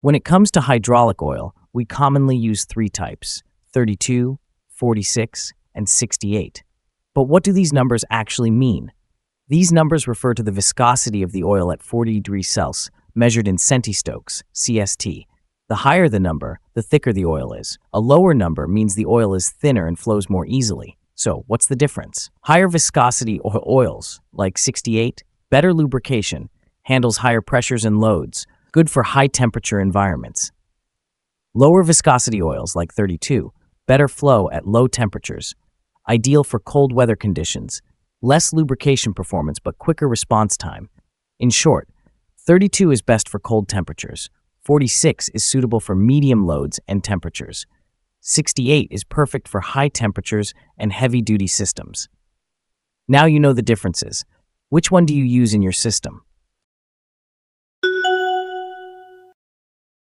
When it comes to hydraulic oil, we commonly use three types 32, 46, and 68. But what do these numbers actually mean? These numbers refer to the viscosity of the oil at 40 degrees Celsius, measured in centistokes, CST. The higher the number, the thicker the oil is. A lower number means the oil is thinner and flows more easily. So, what's the difference? Higher viscosity oils, like 68, better lubrication, handles higher pressures and loads, good for high temperature environments. Lower viscosity oils, like 32, better flow at low temperatures, ideal for cold weather conditions, less lubrication performance but quicker response time. In short, 32 is best for cold temperatures, 46 is suitable for medium loads and temperatures. 68 is perfect for high temperatures and heavy duty systems. Now you know the differences. Which one do you use in your system?